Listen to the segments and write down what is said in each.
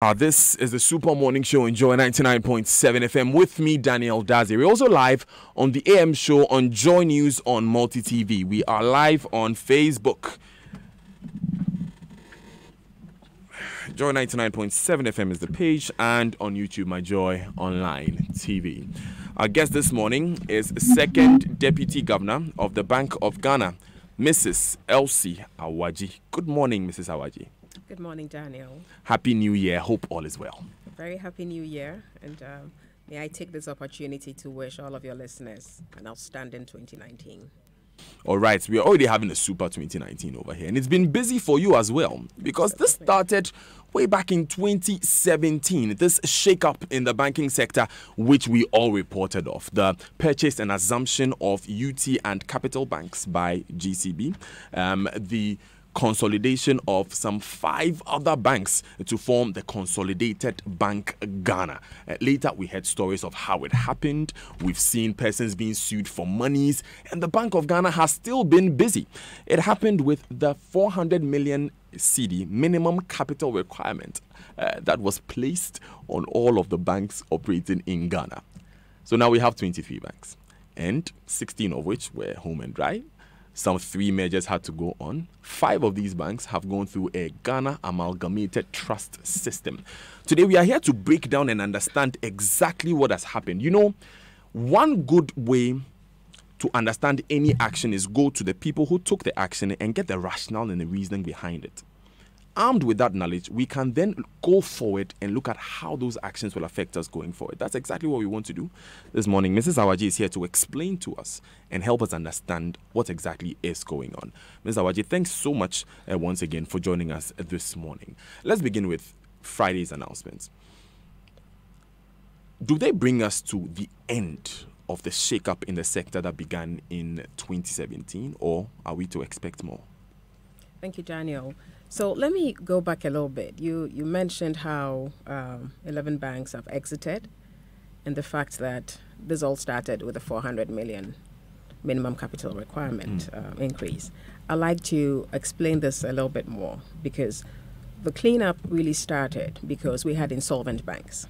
Uh, this is the Super Morning Show on Joy 99.7 FM with me, Daniel Dadzie. We're also live on the AM show on Joy News on Multi TV. We are live on Facebook. Joy 99.7 FM is the page, and on YouTube, My Joy Online TV. Our guest this morning is second Deputy Governor of the Bank of Ghana, Mrs. Elsie Awadzi. Good morning, Mrs. Awadzi. Good morning, Daniel. Happy New Year. Hope all is well. Very happy New Year. And um, may I take this opportunity to wish all of your listeners an outstanding 2019. All right, we are already having a super 2019 over here, and it's been busy for you as well because this started way back in 2017. This shake-up in the banking sector, which we all reported of, the purchase and assumption of UT and Capital Banks by GCB, um, the consolidation of some five other banks to form the Consolidated Bank Ghana. Uh, later, we heard stories of how it happened. We've seen persons being sued for monies, and the Bank of Ghana has still been busy. It happened with the 400 million cedi minimum capital requirement uh, that was placed on all of the banks operating in Ghana. So now we have 23 banks, and 16 of which were home and dry. Some three mergers had to go on. Five of these banks have gone through a Ghana Amalgamated Trust System. Today, we are here to break down and understand exactly what has happened. You know, one good way to understand any action is go to the people who took the action and get the rationale and the reasoning behind it armed with that knowledge, we can then go forward and look at how those actions will affect us going forward. That's exactly what we want to do this morning. Mrs. Awadzi is here to explain to us and help us understand what exactly is going on. Mrs. Awadzi, thanks so much uh, once again for joining us this morning. Let's begin with Friday's announcements. Do they bring us to the end of the shake-up in the sector that began in 2017, or are we to expect more? Thank you, Daniel. So let me go back a little bit. You you mentioned how um, 11 banks have exited, and the fact that this all started with a 400 million minimum capital requirement mm. uh, increase. I'd like to explain this a little bit more because the cleanup really started because we had insolvent banks.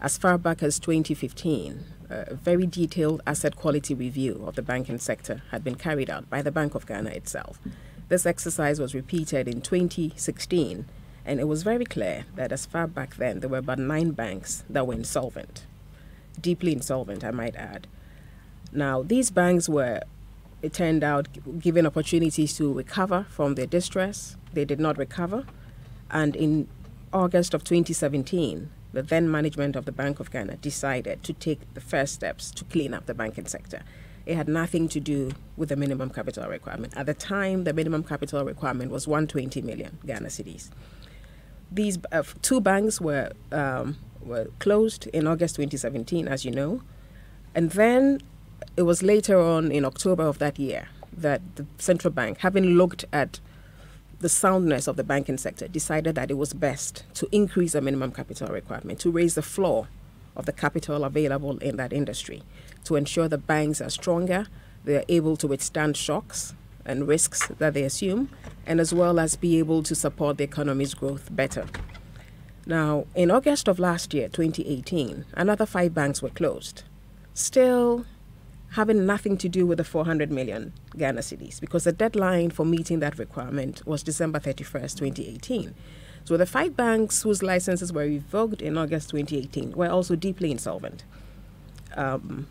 As far back as 2015, a very detailed asset quality review of the banking sector had been carried out by the Bank of Ghana itself. This exercise was repeated in 2016, and it was very clear that as far back then, there were about nine banks that were insolvent, deeply insolvent, I might add. Now, these banks were, it turned out, given opportunities to recover from their distress. They did not recover. And in August of 2017, the then management of the Bank of Ghana decided to take the first steps to clean up the banking sector. It had nothing to do with the minimum capital requirement. At the time, the minimum capital requirement was 120 million Ghana cedis. These uh, two banks were um, were closed in August 2017, as you know, and then it was later on in October of that year that the central bank, having looked at the soundness of the banking sector, decided that it was best to increase the minimum capital requirement, to raise the floor of the capital available in that industry to ensure the banks are stronger, they are able to withstand shocks and risks that they assume, and as well as be able to support the economy's growth better. Now, in August of last year, 2018, another five banks were closed, still having nothing to do with the 400 million Ghana cedis, because the deadline for meeting that requirement was December 31st, 2018. So the five banks whose licenses were revoked in August 2018 were also deeply insolvent. Um,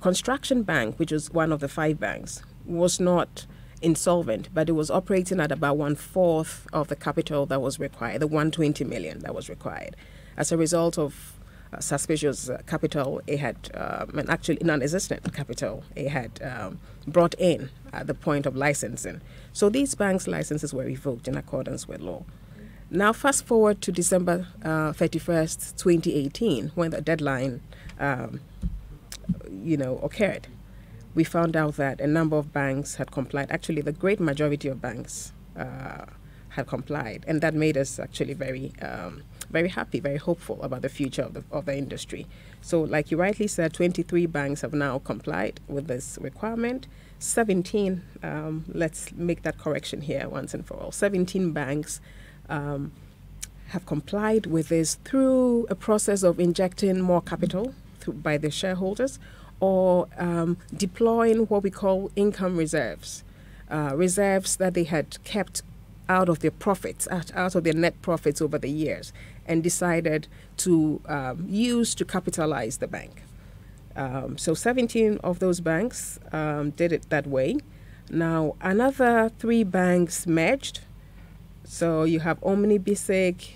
Construction Bank, which was one of the five banks, was not insolvent, but it was operating at about one fourth of the capital that was required, the 120 million that was required. As a result of uh, suspicious uh, capital, it had, um, and actually non existent capital, it had um, brought in at the point of licensing. So these banks' licenses were revoked in accordance with law. Now, fast forward to December uh, 31st, 2018, when the deadline um, you know, occurred, we found out that a number of banks had complied. Actually, the great majority of banks uh, had complied, and that made us actually very, um, very happy, very hopeful about the future of the, of the industry. So, like you rightly said, 23 banks have now complied with this requirement. 17, um, let's make that correction here once and for all. 17 banks um, have complied with this through a process of injecting more capital by the shareholders or um, deploying what we call income reserves, uh, reserves that they had kept out of their profits, out, out of their net profits over the years, and decided to um, use to capitalize the bank. Um, so 17 of those banks um, did it that way. Now, another three banks merged. So you have Omni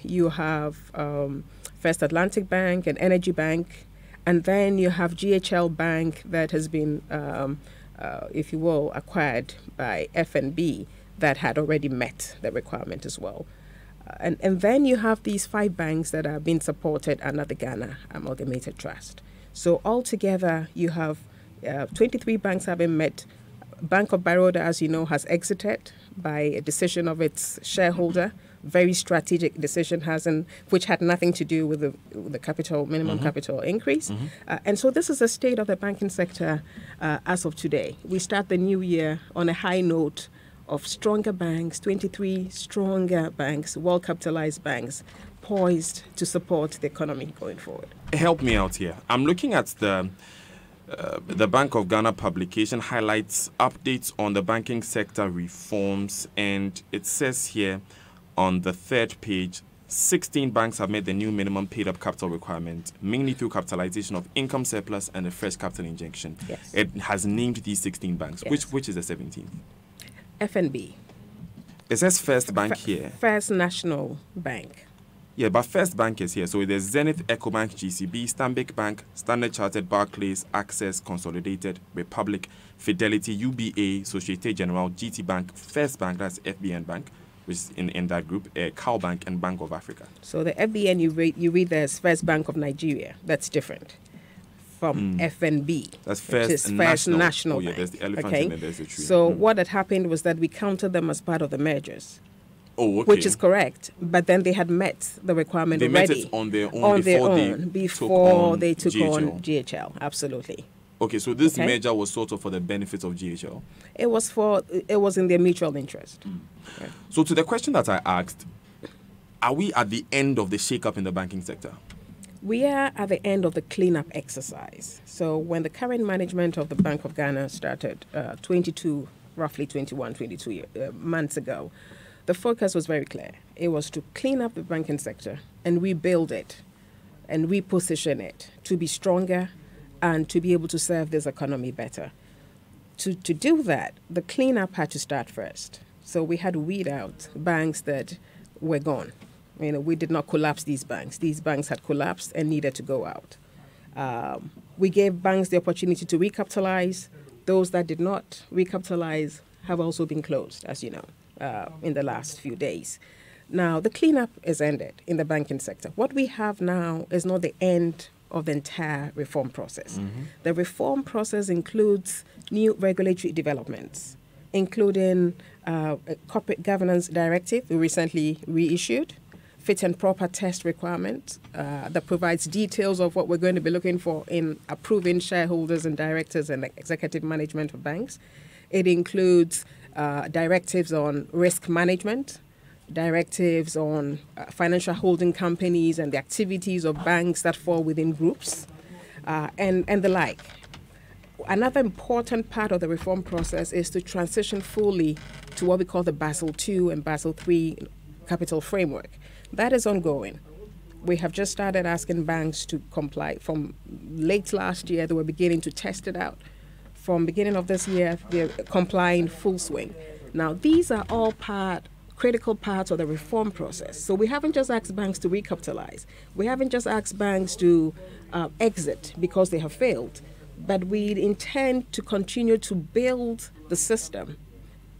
you have um, First Atlantic Bank and Energy Bank, and then you have GHL Bank that has been, um, uh, if you will, acquired by FNB that had already met the requirement as well. Uh, and, and then you have these five banks that are being supported under the Ghana Amalgamated Trust. So altogether, you have uh, 23 banks having met. Bank of Baroda, as you know, has exited by a decision of its shareholder. Very strategic decision, hasn't, which had nothing to do with the, with the capital minimum mm-hmm. capital increase. Mm-hmm. Uh, and so this is the state of the banking sector uh, as of today. We start the new year on a high note of stronger banks, 23 stronger banks, well capitalized banks, poised to support the economy going forward. Help me out here. I'm looking at the. Uh, the Bank of Ghana publication highlights updates on the banking sector reforms, and it says here on the third page 16 banks have met the new minimum paid up capital requirement, mainly through capitalization of income surplus and a fresh capital injection. Yes. It has named these 16 banks. Yes. Which which is the 17th? FNB. It says First Bank F- here. First National Bank. Yeah, but First Bank is here. So there's Zenith, Ecobank, GCB, Stanbic Bank, Standard Chartered, Barclays, Access, Consolidated, Republic, Fidelity, UBA, Societe Generale, GT Bank, First Bank, that's FBN Bank, which is in, in that group, uh, CalBank, and Bank of Africa. So the FBN you read, you read there's First Bank of Nigeria. That's different from mm. FNB. That's First, which is First National. national oh, yeah, there's the elephant okay? and there's the tree. So mm. what had happened was that we counted them as part of the mergers. Oh, okay. Which is correct, but then they had met the requirement they already. They met it on their own on before their own they before took they took GHL. on GHL. Absolutely. Okay, so this okay. merger was sort of for the benefit of GHL. It was for it was in their mutual interest. Mm. Okay. So to the question that I asked, are we at the end of the shake-up in the banking sector? We are at the end of the cleanup exercise. So when the current management of the Bank of Ghana started uh, 22, roughly 21, 22 uh, months ago, the focus was very clear. It was to clean up the banking sector and rebuild it and reposition it to be stronger and to be able to serve this economy better. To, to do that, the cleanup had to start first. So we had to weed out banks that were gone you know, we did not collapse these banks. These banks had collapsed and needed to go out. Um, we gave banks the opportunity to recapitalize. Those that did not recapitalize have also been closed, as you know, uh, in the last few days. Now, the cleanup is ended in the banking sector. What we have now is not the end of the entire reform process. Mm-hmm. The reform process includes new regulatory developments, including uh, a corporate governance directive we recently reissued, fit and proper test requirement uh, that provides details of what we're going to be looking for in approving shareholders and directors and executive management of banks. It includes uh, directives on risk management, directives on uh, financial holding companies and the activities of banks that fall within groups, uh, and, and the like. Another important part of the reform process is to transition fully to what we call the Basel II and Basel III capital framework. That is ongoing. We have just started asking banks to comply. From late last year, they were beginning to test it out. From beginning of this year, they're complying full swing. Now, these are all part critical parts of the reform process. So we haven't just asked banks to recapitalize. We haven't just asked banks to uh, exit because they have failed. But we intend to continue to build the system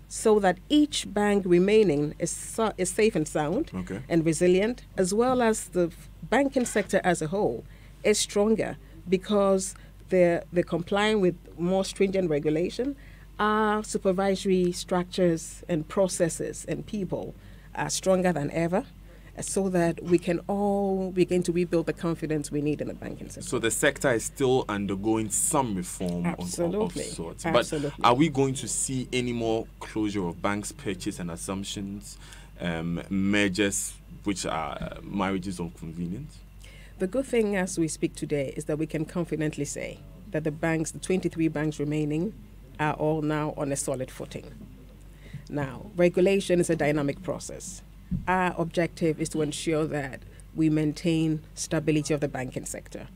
so that each bank remaining is, is safe and sound okay. and resilient, as well as the banking sector as a whole is stronger because they're, they're complying with more stringent regulation. Our supervisory structures and processes and people are stronger than ever so that we can all begin to rebuild the confidence we need in the banking sector. So the sector is still undergoing some reform Absolutely. of, of sorts. Absolutely. But are we going to see any more closure of banks' purchase and assumptions, um, mergers which are marriages of convenience? The good thing as we speak today is that we can confidently say that the banks, the 23 banks remaining, are all now on a solid footing. Now, regulation is a dynamic process. Our objective is to ensure that we maintain stability of the banking sector.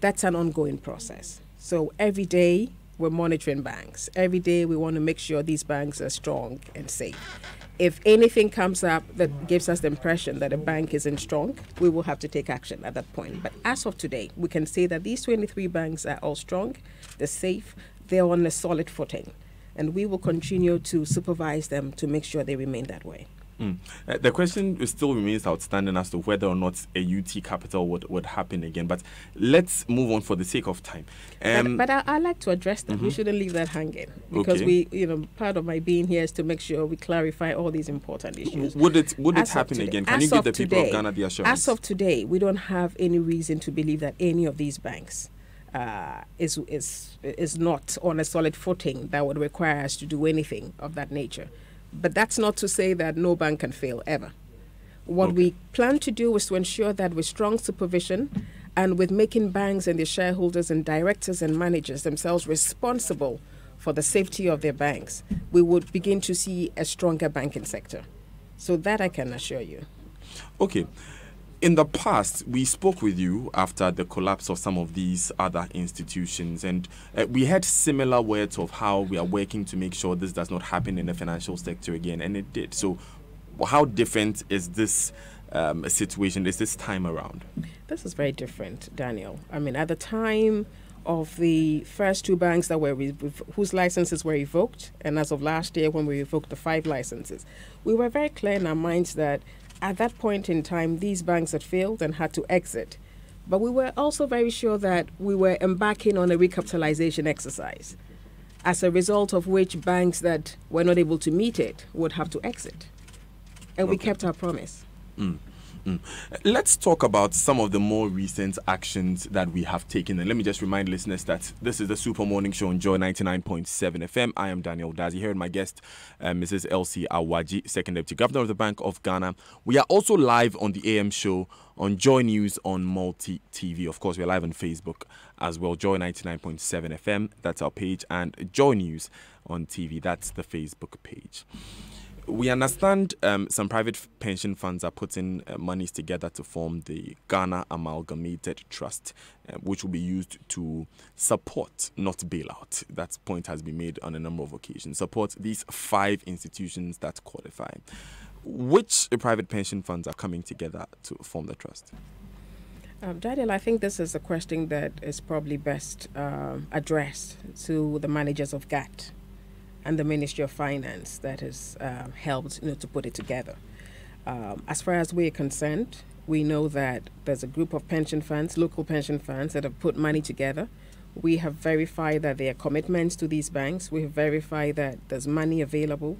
That's an ongoing process. So every day we're monitoring banks. Every day we want to make sure these banks are strong and safe. If anything comes up that gives us the impression that a bank isn't strong, we will have to take action at that point. But as of today, we can say that these 23 banks are all strong, they're safe, they're on a solid footing. And we will continue to supervise them to make sure they remain that way. Mm. Uh, the question still remains outstanding as to whether or not a UT capital would, would happen again. But let's move on for the sake of time. Um, but, but I, I, like to address that. Mm-hmm. We shouldn't leave that hanging because okay. we, you know, part of my being here is to make sure we clarify all these important issues. Would it would it happen again? Can you give the people today, of Ghana the assurance? As of today, we don't have any reason to believe that any of these banks. Uh, is is is not on a solid footing that would require us to do anything of that nature. But that's not to say that no bank can fail ever. What okay. we plan to do is to ensure that with strong supervision and with making banks and their shareholders and directors and managers themselves responsible for the safety of their banks, we would begin to see a stronger banking sector. So that I can assure you. Okay in the past, we spoke with you after the collapse of some of these other institutions, and uh, we had similar words of how we are working to make sure this does not happen in the financial sector again, and it did. So, how different is this um, situation? Is this time around? This is very different, Daniel. I mean, at the time of the first two banks that were whose licenses were revoked, and as of last year when we revoked the five licenses, we were very clear in our minds that at that point in time, these banks had failed and had to exit. But we were also very sure that we were embarking on a recapitalization exercise, as a result of which banks that were not able to meet it would have to exit. And okay. we kept our promise. Mm. Mm. Let's talk about some of the more recent actions that we have taken. And let me just remind listeners that this is the Super Morning Show on Joy 99.7 FM. I am Daniel Dadzie here, and my guest, uh, Mrs. Elsie Awadzi, Second Deputy Governor of the Bank of Ghana. We are also live on the AM show on Joy News on Multi TV. Of course, we're live on Facebook as well. Joy 99.7 FM, that's our page, and Joy News on TV, that's the Facebook page we understand um, some private pension funds are putting uh, monies together to form the Ghana Amalgamated Trust, uh, which will be used to support, not bail out. That point has been made on a number of occasions. Support these five institutions that qualify. Which private pension funds are coming together to form the trust? Um, Daniel, I think this is a question that is probably best uh, addressed to the managers of GAT and the Ministry of Finance that has uh, helped you know, to put it together. Um, as far as we're concerned, we know that there's a group of pension funds, local pension funds, that have put money together. We have verified that there are commitments to these banks. We have verified that there's money available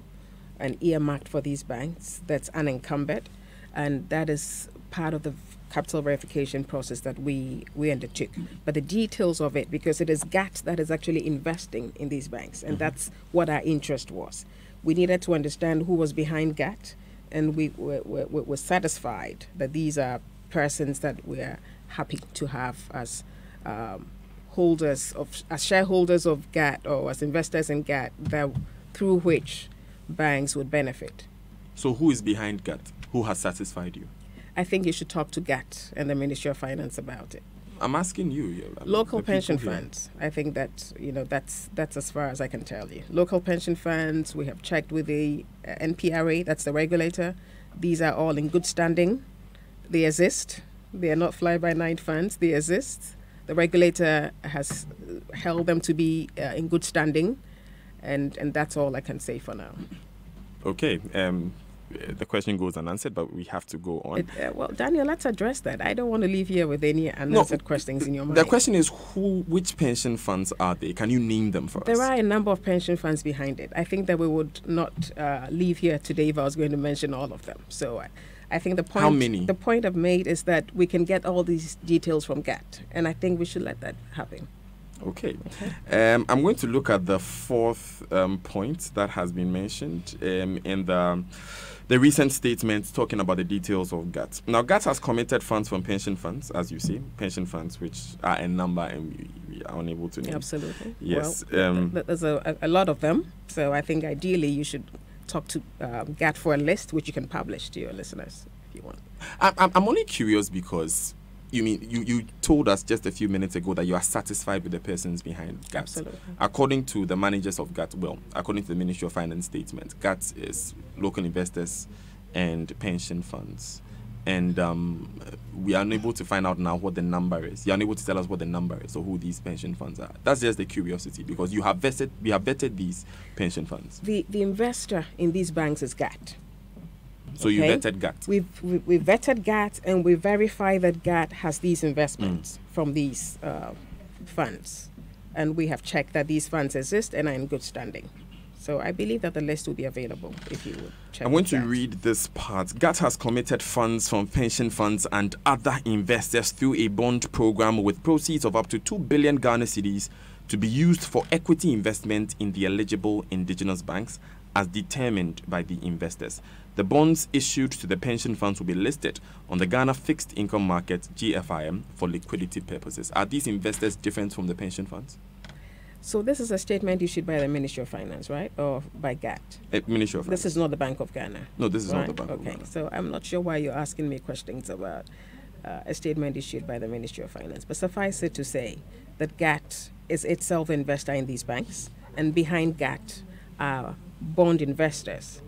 and earmarked for these banks that's unencumbered. And that is part of the capital verification process that we, we undertook. But the details of it, because it is GAT that is actually investing in these banks, and mm-hmm. that's what our interest was. We needed to understand who was behind GAT, and we were, were, were satisfied that these are persons that we're happy to have as um, holders of, as shareholders of GAT or as investors in GAT, that through which banks would benefit. So, who is behind GAT? Who has satisfied you? I think you should talk to GAT and the Ministry of Finance about it. I'm asking you. I'm Local pension funds. I think that you know that's that's as far as I can tell you. Local pension funds. We have checked with the uh, NPRA. That's the regulator. These are all in good standing. They exist. They are not fly-by-night funds. They exist. The regulator has held them to be uh, in good standing, and and that's all I can say for now. Okay. Um, the question goes unanswered, but we have to go on. Uh, well, Daniel, let's address that. I don't want to leave here with any unanswered no, questions in your mind. The question is, who, which pension funds are they? Can you name them for there us? There are a number of pension funds behind it. I think that we would not uh, leave here today if I was going to mention all of them. So. I, I think the point How many? the point I've made is that we can get all these details from GAT, and I think we should let that happen. Okay. okay. Um, I'm going to look at the fourth um, point that has been mentioned um, in the the recent statements talking about the details of GAT. Now, GAT has committed funds from pension funds, as you see, pension funds, which are a number and we, are unable to name. Absolutely. Yes. Well, um, there's a, a lot of them. So I think ideally you should talk to um, GAT for a list, which you can publish to your listeners if you want. I'm- I'm only curious because you mean you, you told us just a few minutes ago that you are satisfied with the persons behind GAT. Absolutely. According to the managers of GAT, well, according to the Ministry of Finance statement, GAT is local investors and pension funds. And um, we are unable to find out now what the number is. You're unable to tell us what the number is or who these pension funds are. That's just the curiosity because you have vested, we have vetted these pension funds. The, the investor in these banks is GAT. So you vetted GAT. We've, we, we vetted GAT and we verify that GAT has these investments Mm. from these uh, funds. And we have checked that these funds exist and are in good standing. So I believe that the list will be available if you would check. I want to read this part. GAT has committed funds from pension funds and other investors through a bond program with proceeds of up to 2 billion Ghana cedis to be used for equity investment in the eligible indigenous banks as determined by the investors. The bonds issued to the pension funds will be listed on the Ghana Fixed Income Market GFIM for liquidity purposes. Are these investors different from the pension funds? So this is a statement issued by the Ministry of Finance, right? Or by GAT? Eh, Ministry of Finance. This is not the Bank of Ghana. no, this is not the right? Bank of Ghana. Okay, so I'm not sure why you're asking me questions about uh, a statement issued by the Ministry of Finance. But suffice it to say that GAT is itself an investor in these banks, and behind GAT are bond investors,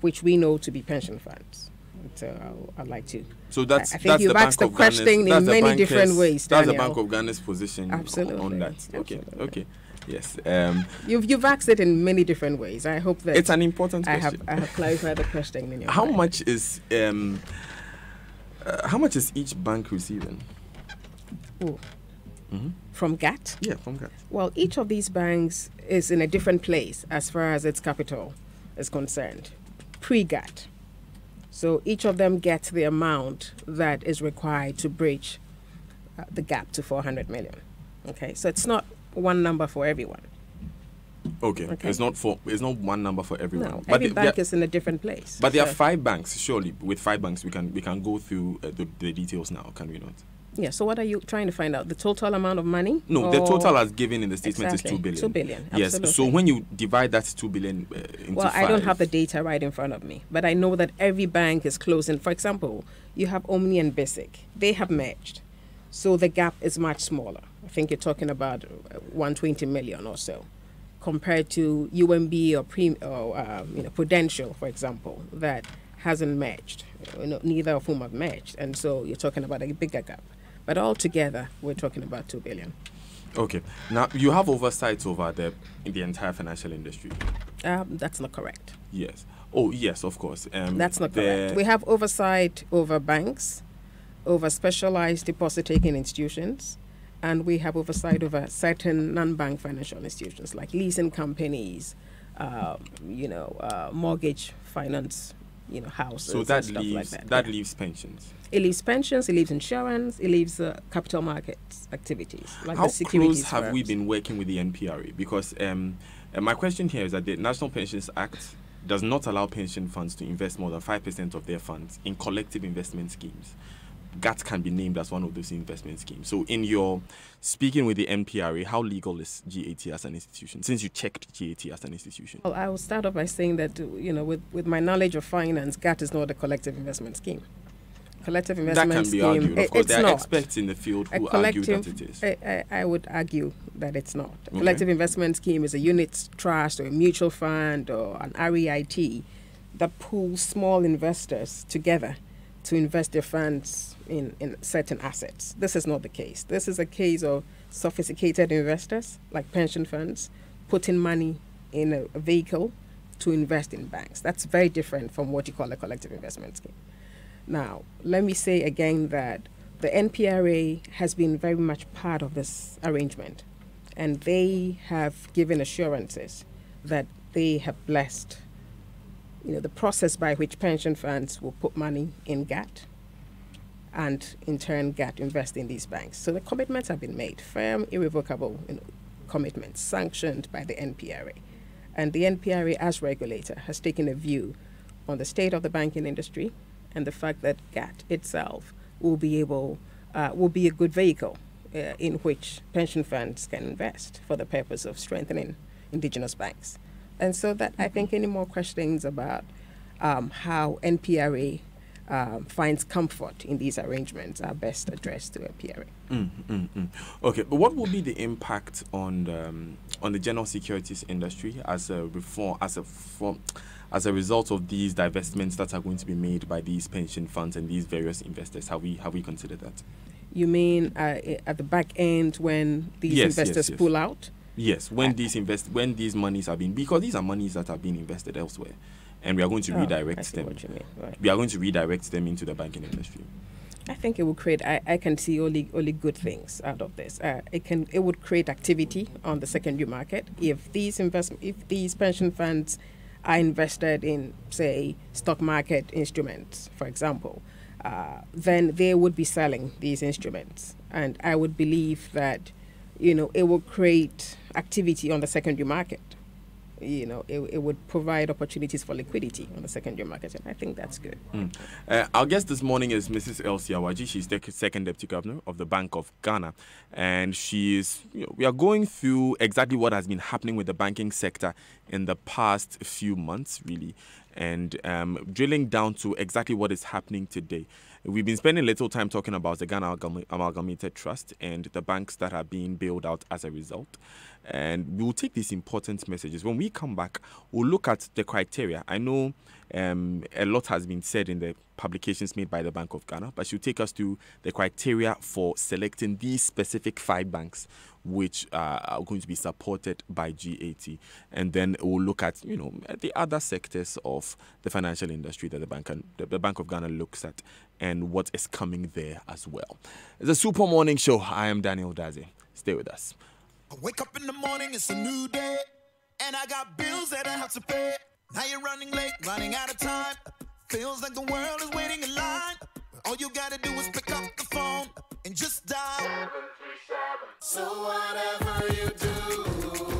which we know to be pension funds. So I'll, I'd like to. So that's I think that's you've the asked the Ghana's- question in many different ways, That's the Daniel. Bank of Ghana's position Absolutely, on that. Okay, absolutely. okay, yes. Um, You've, you've asked it in many different ways. I hope that it's an important I question. have, I have clarified the question how mind. much is um, uh, how much is each bank receiving? Ooh. Mhm. From GAT? Yeah, from GAT. Well, each of these banks is in a different place as far as its capital is concerned, pre GAT. So each of them gets the amount that is required to bridge uh, the gap to 400 million. Okay, so it's not one number for everyone. Okay. Okay. it's not for it's not one number for everyone. No, but every the- bank is in a different place. but there are five banks. Surely, with five banks, we can we can go through uh, the, the details now. Can we not? Yeah, so what are you trying to find out? The total amount of money? No, the total as given in the statement Exactly, is two billion. 2 billion, Yes. So when you divide that two billion uh, into Well, five, I don't have the data right in front of me, but I know that every bank is closing. For example, you have Omni and Basic; they have merged, so the gap is much smaller. I think you're talking about uh, 120 million or so, compared to UMB or Prem or um, you know Prudential, for example, that hasn't merged. You know, neither of whom have merged, and so you're talking about a bigger gap. But altogether, we're talking about two billion. Okay. Now you have oversight over the in the entire financial industry. Um, that's not correct. Yes. Oh yes, of course. Um, That's not correct. We have oversight over banks, over specialized deposit taking institutions, and we have oversight over certain non bank financial institutions like leasing companies, um, you know, uh, mortgage finance, you know, houses. So and that stuff leaves like that. that yeah. leaves pensions. It leaves pensions, it leaves insurance, it leaves uh, capital markets activities like How the securities close have we been working with the NPRA? Because um, uh, my question here is that the National Pensions Act does not allow pension funds to invest more than five percent of their funds in collective investment schemes. GAT can be named as one of those investment schemes. So, in your speaking with the NPRA, how legal is GAT as an institution? Since you checked GAT as an institution, Well, I will start off by saying that, you know, with, with my knowledge of finance, GAT is not a collective investment scheme. Collective investment that can be scheme, argued. i- Of course, there are experts in the field who argue that it is. I, I, would argue that it's not. A Okay. collective investment scheme is a unit trust or a mutual fund or an REIT that pools small investors together to invest their funds in, in certain assets. This is not the case. This is a case of sophisticated investors like pension funds putting money in a, vehicle to invest in banks. That's very different from what you call a collective investment scheme. Now, let me say again that the NPRA has been very much part of this arrangement, and they have given assurances that they have blessed you know, the process by which pension funds will put money in GAT and in turn GAT invest in these banks. So the commitments have been made, firm, irrevocable you know, commitments sanctioned by the NPRA. And the NPRA, as regulator, has taken a view on the state of the banking industry and the fact that GAT itself will be able uh, will be a good vehicle uh, in which pension funds can invest for the purpose of strengthening indigenous banks. And so that I think any more questions about um, how NPRA um, finds comfort in these arrangements are best addressed to NPRA. Mm, mm, mm. Okay, but what will be the impact on the, um, on the general securities industry as a reform as a form? As a result of these divestments that are going to be made by these pension funds and these various investors, have we have we considered that? You mean uh, at the back end when these yes, investors yes, yes. pull out? Yes, when these invest when these monies are being because these are monies that are being invested elsewhere and we are going to oh, redirect them. Right. We are going to redirect them into the banking industry. I think it will create. I, I can see only only good things out of this. Uh, it can it would create activity on the secondary market if these investment if these pension funds are invested in say stock market instruments, for example, uh, then they would be selling these instruments, and I would believe that you know it will create activity on the secondary market you know, it, it would provide opportunities for liquidity on the secondary market, and I think that's good. Mm. Uh, our guest this morning is Mrs. Elsie Awadzi. She's the second deputy governor of the Bank of Ghana, and she is. You know, we are going through exactly what has been happening with the banking sector in the past few months, really, and um, drilling down to exactly what is happening today. We've been spending a little time talking about the Ghana Amalgamated Trust and the banks that are being bailed out as a result. And we'll take these important messages. When we come back, we'll look at the criteria. I know um, a lot has been said in the publications made by the Bank of Ghana, but she'll take us through the criteria for selecting these specific five banks which are going to be supported by GAT. And then we'll look at, you know, the other sectors of the financial industry that the Bank, and, the Bank of Ghana looks at and what is coming there as well. It's a super morning show. I am Daniel Dadzie. Stay with us. I wake up in the morning, it's a new day, and I got bills that I have to pay. Now you're running late, running out of time. Feels like the world is waiting in line. All you gotta do is pick up the phone and just dial. So whatever you do.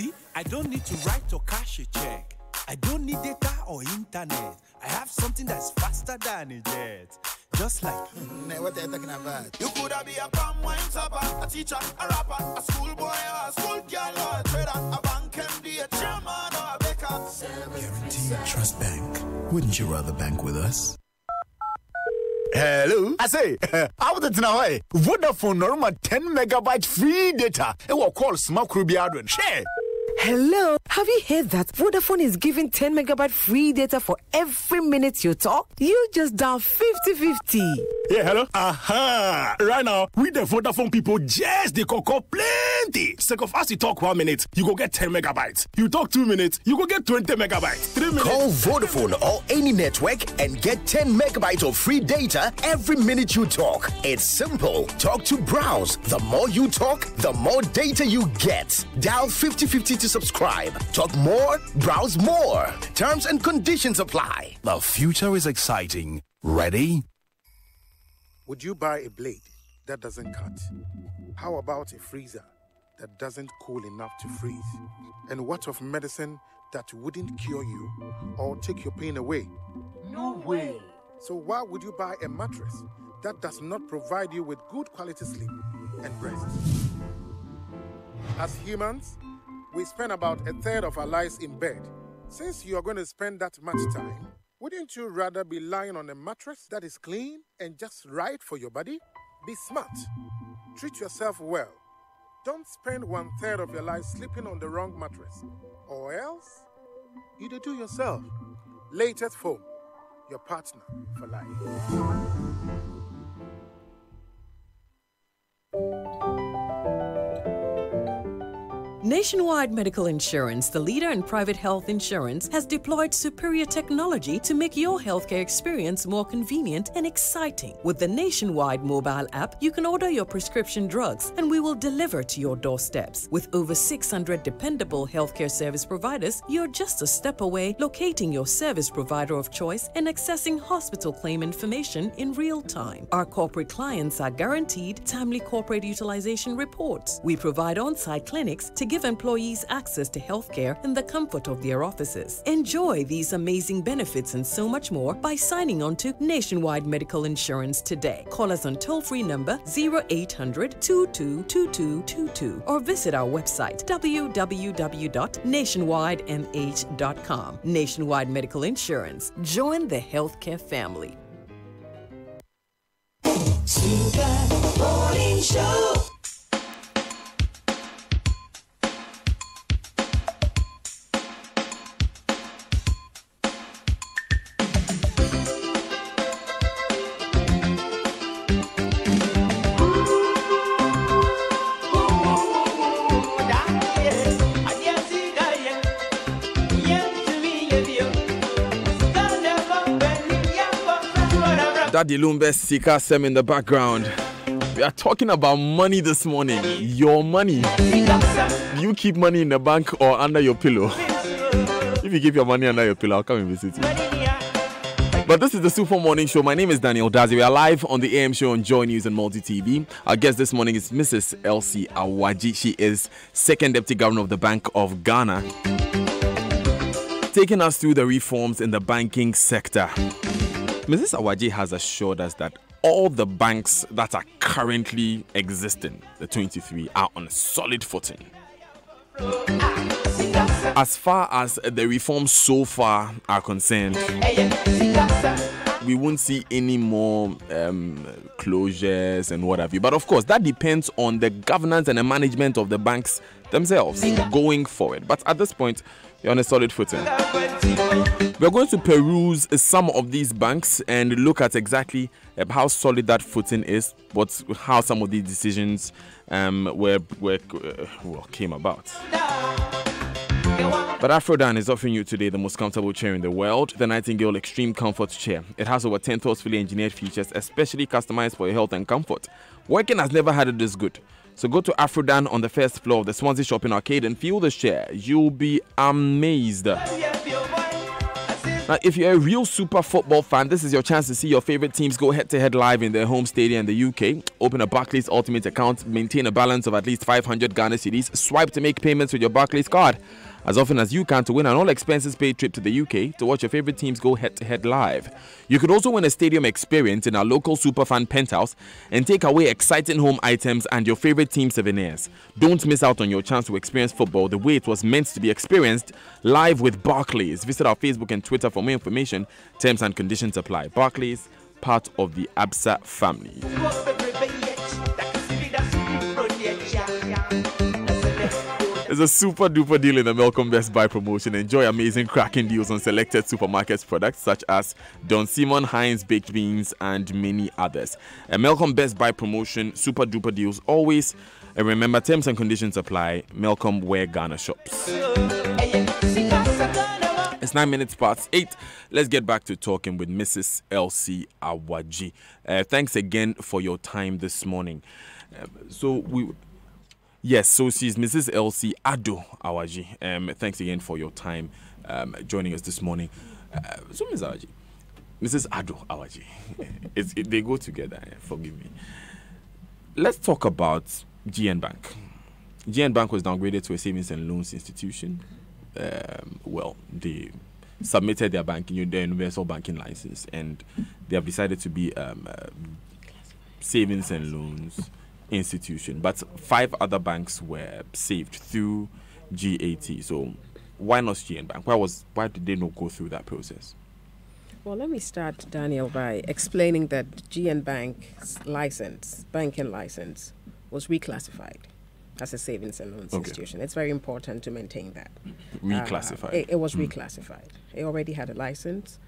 See, I don't need to write or cash a check. I don't need data or internet. I have something that's faster than a jet. Just like mm, what are you talking about? You could be a palm wine topper, a teacher, a rapper, a schoolboy, or a school girl, or a trader, a bank MD, a chairman, or a baker. Guaranteed Trust Bank. Wouldn't you rather bank with us? Hello. I say, how did you know? Vodafone normal 10 megabyte free data. It will call Smack Ruby Adrian. Share. Hello, have you heard that Vodafone is giving 10 megabyte free data for every minute you talk? You just dial 50 50. Yeah, hello? Aha! Right now, we the Vodafone people just the cocoa plenty. Sake of us, you talk one minute, you go get 10 megabytes. You talk two minutes, you go get 20 megabytes. Three minutes. Call Vodafone or any network and get 10 megabytes of free data every minute you talk. It's simple. Talk to browse. The more you talk, the more data you get. Dial 50 50 to subscribe. Talk more, browse more. Terms and conditions apply. The future is exciting. Ready? Would you buy a blade that doesn't cut? How about a freezer that doesn't cool enough to freeze? And what of medicine that wouldn't cure you or take your pain away? No way. So, why would you buy a mattress that does not provide you with good quality sleep and rest? As humans, we spend about a third of our lives in bed. Since you are going to spend that much time, wouldn't you rather be lying on a mattress that is clean and just right for your body? Be smart. Treat yourself well. Don't spend one third of your life sleeping on the wrong mattress. Or else, you do yourself. Latex Foam, your partner for life. Nationwide Medical Insurance, the leader in private health insurance, has deployed superior technology to make your healthcare experience more convenient and exciting. With the Nationwide mobile app, you can order your prescription drugs and we will deliver to your doorsteps. With over 600 dependable healthcare service providers, you're just a step away locating your service provider of choice and accessing hospital claim information in real time. Our corporate clients are guaranteed timely corporate utilization reports. We provide on site clinics to give employees access to healthcare in the comfort of their offices. Enjoy these amazing benefits and so much more by signing on to Nationwide Medical Insurance today. Call us on toll free number 0800 222222 or visit our website www.nationwidemh.com. Nationwide Medical Insurance. Join the healthcare family. Super Morning Show. Daddy Lumba Sika Sem in the background. We are talking about money this morning. Your money. You keep money in the bank or under your pillow? If you keep your money under your pillow, I'll come and visit you. But this is the Super Morning Show. My name is Daniel Dadzie. We are live on the AM show on Joy News and Multi TV. Our guest this morning is Mrs. Elsie Awadzi. She is second deputy governor of the Bank of Ghana, taking us through the reforms in the banking sector. Mrs. Awadzi has assured us that all the banks that are currently existing, the 23, are on a solid footing. As far as the reforms so far are concerned, we won't see any more um, closures and what have you. But of course, that depends on the governance and the management of the banks themselves going forward. But at this point, you're on a solid footing. We're going to peruse some of these banks and look at exactly um, how solid that footing is, what how some of these decisions um, were, were uh, came about. But Afrodan is offering you today the most comfortable chair in the world, the Nightingale Extreme Comfort Chair. It has over 10 thoughtfully engineered features, especially customized for your health and comfort. Working has never had it this good. So go to Afrodan on the first floor of the Swanzy Shopping Arcade and feel the share. You'll be amazed. Now, if you're a real super football fan, this is your chance to see your favorite teams go head to head live in their home stadium in the UK. Open a Barclays Ultimate account, maintain a balance of at least 500 Ghana cedis, swipe to make payments with your Barclays card as often as you can to win an all expenses paid trip to the UK to watch your favorite teams go head to head live. You could also win a stadium experience in our local Superfan penthouse and take away exciting home items and your favorite team souvenirs. Don't miss out on your chance to experience football the way it was meant to be experienced live with Barclays. Visit our Facebook and Twitter for more information. Terms and conditions apply. Barclays, part of the ABSA family. A super duper deal in the Melcom Best Buy promotion. Enjoy amazing cracking deals on selected supermarkets products such as Don Simon, Heinz baked beans, and many others. A Melcom Best Buy promotion, super duper deals always. And remember, terms and conditions apply. Melcom Where Ghana shops. It's nine minutes past eight. Let's get back to talking with Mrs. Elsie Awadzi. Uh, thanks again for your time this morning. Uh, so we Yes, so she's Mrs. Elsie Addo Awadzi. Um, thanks again for your time um, joining us this morning. Uh, so, Ms. Awadzi, Mrs. Addo Awadzi, it, they go together, forgive me. Let's talk about GN Bank. GN Bank was downgraded to a savings and loans institution. Um, well, they submitted their banking, their universal banking license, and they have decided to be um, uh, savings and loans institution, but five other banks were saved through GAT. So why not GN Bank? Why was why did they not go through that process? Well, let me start, Daniel, by explaining that GN Bank's license, banking license, was reclassified as a savings and loans Okay. institution. It's very important to maintain that. Reclassified. Uh, it, it was Hmm. reclassified. It already had a license,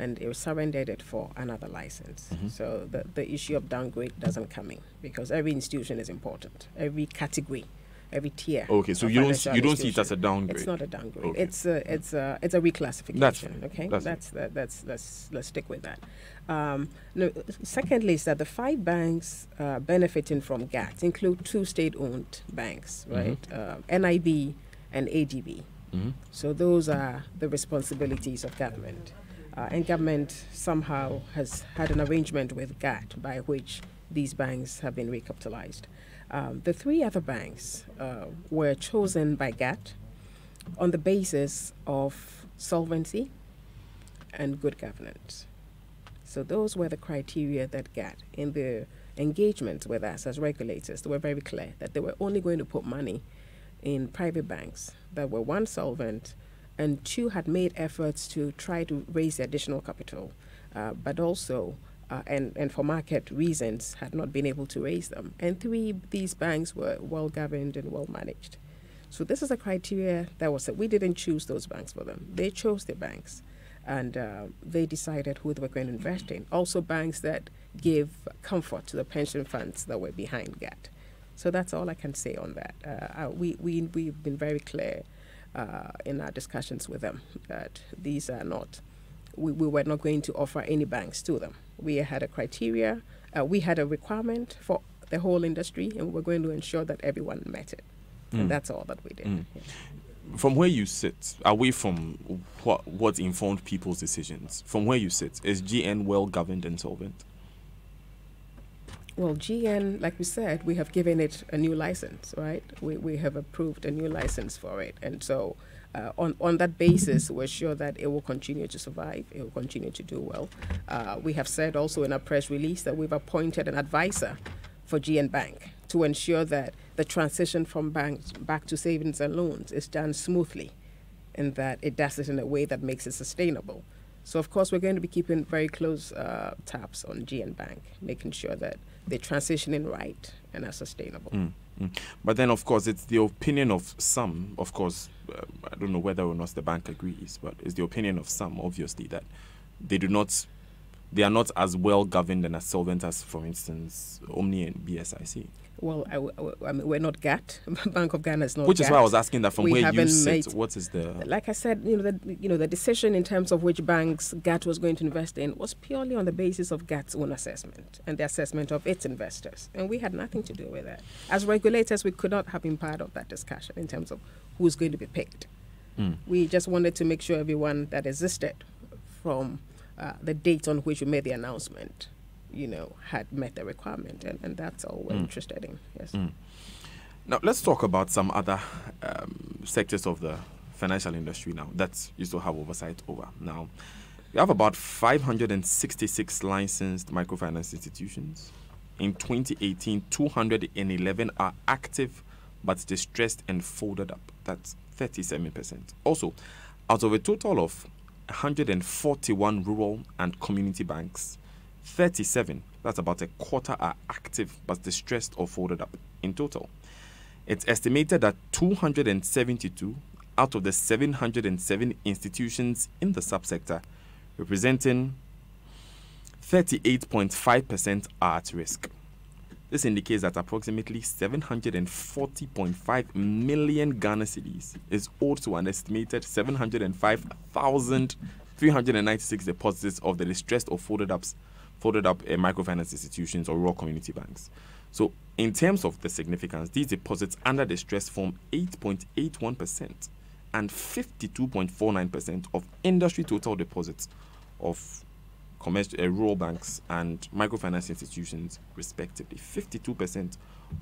and it was surrendered it for another license. Mhm. So the, the issue of downgrade doesn't come in because every institution is important. Every category every tier. Okay, so you don't you don't see it as a downgrade. It's not a downgrade. Okay. It's a it's a it's a reclassification. That's okay. That's that's that, that's let's let's stick with that. Um, no, secondly, is that the five banks uh, benefiting from GAT include two state-owned banks, Mm-hmm. right? Uh, NIB and ADB. Mhm. So those are the responsibilities of government. Uh, and government somehow has had an arrangement with GAT by which these banks have been recapitalized. Um, the three other banks uh, were chosen by GAT on the basis of solvency and good governance. So those were the criteria that GAT, in their engagement with us as regulators, they were very clear that they were only going to put money in private banks that were one solvent and two had made efforts to try to raise additional capital, uh, but also uh, and, and for market reasons had not been able to raise them. And three, these banks were well governed and well managed. So this is a criteria that was set. we didn't choose those banks for them. They chose the banks, and uh, they decided who they were going to invest in. Also, banks that give comfort to the pension funds that were behind GAT. So that's all I can say on that. Uh, uh, we we we've been very clear uh, in our discussions with them that these are not. We, we were not going to offer any banks to them. We had a criteria. Uh, we had a requirement for the whole industry, and we were going to ensure that everyone met it. Mm. And that's all that we did. Mm. Yeah. From where you sit, away from what what informed people's decisions, from where you sit, is GN well governed and solvent? Well, GN, like we said, we have given it a new license, right? We, we have approved a new license for it. And so, uh, on, on that basis, we're sure that it will continue to survive, it will continue to do well. Uh, we have said also in our press release that we've appointed an advisor for GN Bank to ensure that the transition from banks back to savings and loans is done smoothly and that it does it in a way that makes it sustainable. So, of course, we're going to be keeping very close uh, tabs on GN Bank, making sure that they're transitioning right and are sustainable. Mm, mm. But then, of course, it's the opinion of some. Of course, uh, I don't know whether or not the bank agrees, but it's the opinion of some, obviously, that they do not, they are not as well governed and as solvent as, for instance, Omni and BSIC. Well, I, I mean, we're not GAT. Bank of Ghana is not Which is why I was asking that from We where you sit, made- what is the. Like I said, you know, the, you know, the decision in terms of which banks GAT was going to invest in was purely on the basis of GAT's own assessment and the assessment of its investors, and we had nothing to do with that. As regulators, we could not have been part of that discussion in terms of who's going to be picked. Mm. We just wanted to make sure everyone that existed from uh, the date on which we made the announcement, you know, had met the requirement, and, and that's all we're Mm. interested in. Yes. Mm. Now, let's talk about some other um, sectors of the financial industry now that you still have oversight over. Now, we have about 566 licensed microfinance institutions. In 2018, 211 are active but distressed and folded up. That's 37%. Also, out of a total of 141 rural and community banks, 37, that's about a quarter, are active but distressed or folded up in total. It's estimated that 272 out of the 707 institutions in the subsector, representing 38.5%, are at risk. This indicates that approximately 740.5 million Ghana cedis is owed to an estimated 705,396 deposits of the distressed or folded ups, folded up uh, microfinance institutions or rural community banks. So, in terms of the significance, these deposits under distress form 8.81% and 52.49% of industry total deposits of commercial, uh, rural banks and microfinance institutions, respectively. 52%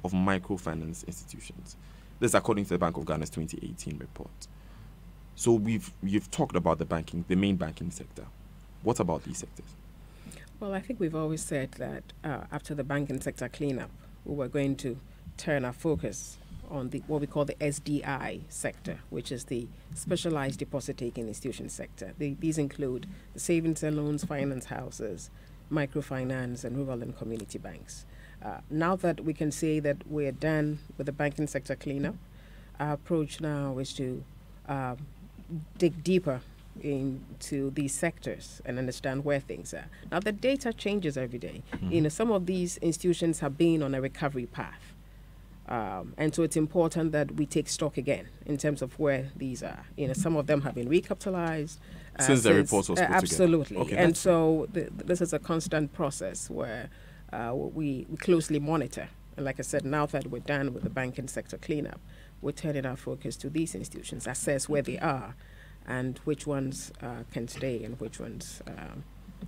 of microfinance institutions. This, according to the Bank of Ghana's 2018 report. So we've we've talked about the banking, the main banking sector. What about these sectors? Well, I think we've always said that uh, after the banking sector cleanup, we were going to turn our focus on the what we call the SDI sector, which is the specialized deposit taking institution sector. The, these include the savings and loans, finance houses, microfinance, and rural and community banks. Uh, now that we can say that we're done with the banking sector cleanup, our approach now is to uh, dig deeper into these sectors and understand where things are. Now, the data changes every day. You know, some of these institutions have been on a recovery path. Um, and so it's important that we take stock again in terms of where these are. You know, some of them have been recapitalized. uh, since the report was put uh, Absolutely. Okay, and so the, this is a constant process where uh, we, we closely monitor. And like I said, now that we're done with the banking sector cleanup, we're turning our focus to these institutions, assess where they are and which ones uh, can stay and which ones um,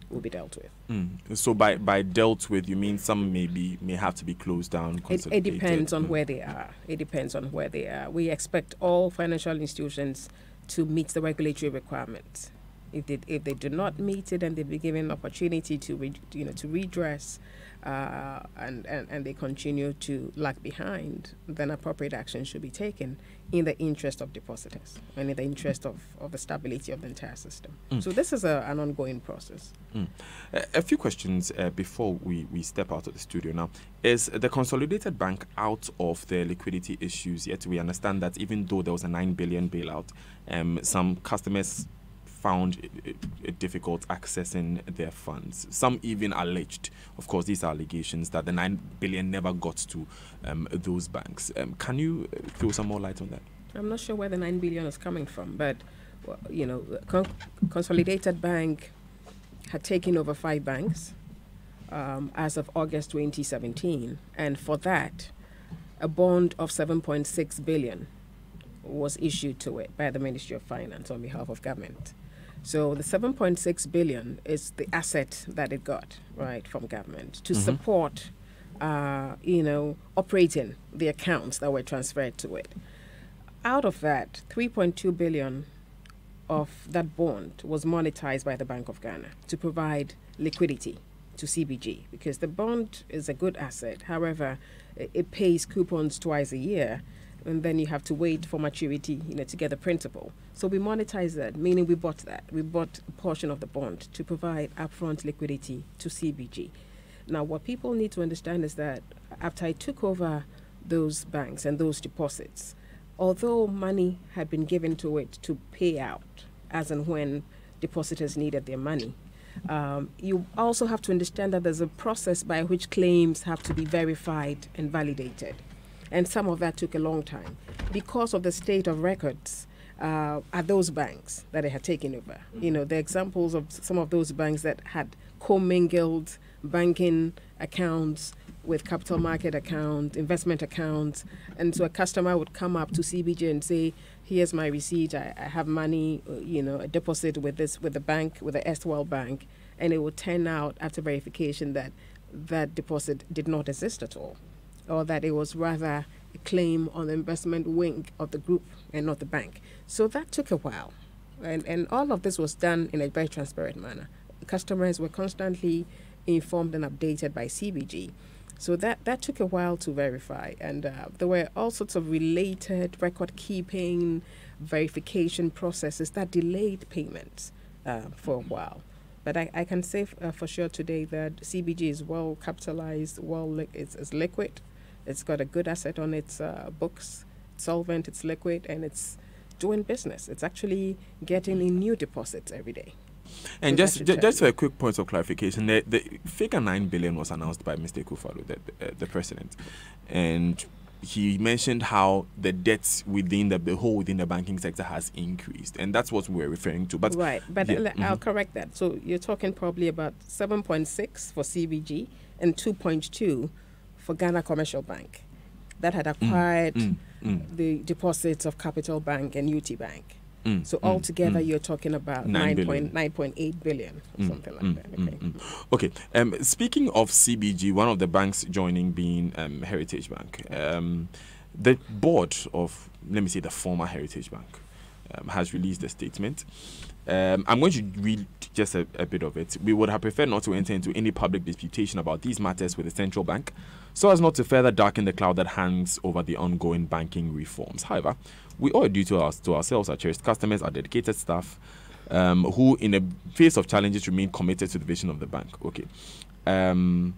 will be dealt with. Mm. So by by dealt with, you mean some maybe may have to be closed down. It, it depends on mm. where they are. It depends on where they are. We expect all financial institutions to meet the regulatory requirements. If they if they do not meet it, and they'll be given an opportunity to re, you know to redress uh, and, and, and they continue to lag behind, then appropriate action should be taken in the interest of depositors and in the interest of, of the stability of the entire system. Mm. So this is a, an ongoing process. Mm. A, a, few questions uh, before we, we step out of the studio now. Is the consolidated bank out of the liquidity issues yet? We understand that even though there was a 9 billion bailout, um, some customers found it, difficult accessing their funds. Some even alleged, of course, these are allegations that the nine billion never got to um, those banks. Um, can you uh, throw some more light on that? I'm not sure where the nine billion is coming from, but you know, Con- Consolidated Bank had taken over five banks um, as of August 2017, and for that, a bond of 7.6 billion was issued to it by the Ministry of Finance on behalf of government. So the 7.6 billion is the asset that it got right from government to mm-hmm. support, uh, you know, operating the accounts that were transferred to it. Out of that, 3.2 billion of that bond was monetized by the Bank of Ghana to provide liquidity to CBG because the bond is a good asset. However, it, it pays coupons twice a year and then you have to wait for maturity, you know, to get the principal. So we monetize that, meaning we bought that. We bought a portion of the bond to provide upfront liquidity to CBG. Now, what people need to understand is that after I took over those banks and those deposits, although money had been given to it to pay out as and when depositors needed their money, um, you also have to understand that there's a process by which claims have to be verified and validated and some of that took a long time because of the state of records uh, at those banks that they had taken over. You know, the examples of some of those banks that had commingled banking accounts with capital market accounts, investment accounts, and so a customer would come up to CBG and say, "Here's my receipt. I, I have money, uh, you know, a deposit with this with the bank, with the Erstwhile bank," and it would turn out after verification that that deposit did not exist at all or that it was rather a claim on the investment wing of the group and not the bank. So that took a while. And, and all of this was done in a very transparent manner. Customers were constantly informed and updated by CBG. So that, that took a while to verify. And uh, there were all sorts of related record keeping, verification processes that delayed payments uh, for a while. But I, I can say uh, for sure today that CBG is well capitalized, well li- it's, it's liquid, it's got a good asset on its uh, books, solvent, it's liquid, and it's doing business. It's actually getting in new deposits every day. And so just just, just for a quick point of clarification, the, the figure nine billion was announced by Mr. Akufo-Addo, the, uh, the president, and he mentioned how the debts within the, the whole within the banking sector has increased, and that's what we're referring to. But right, but yeah, I'll mm-hmm. correct that. So you're talking probably about seven point six for CBG and two point two for Ghana Commercial Bank that had mm, acquired mm, mm, the deposits of Capital Bank and UT Bank. Mm, so mm, altogether, mm. you're talking about 9.8 billion or something like that. Okay. okay. Um, speaking of CBG, one of the banks joining being um, Heritage Bank, um, the board of, let me say, the former Heritage Bank um, has released a statement. Um, I'm going to read just a, a, bit of it. We would have preferred not to enter into any public disputation about these matters with the central bank, so as not to further darken the cloud that hangs over the ongoing banking reforms. However, we owe a duty to, ourselves, our cherished customers, our dedicated staff, um, who, in the face of challenges, remain committed to the vision of the bank. Okay. Um,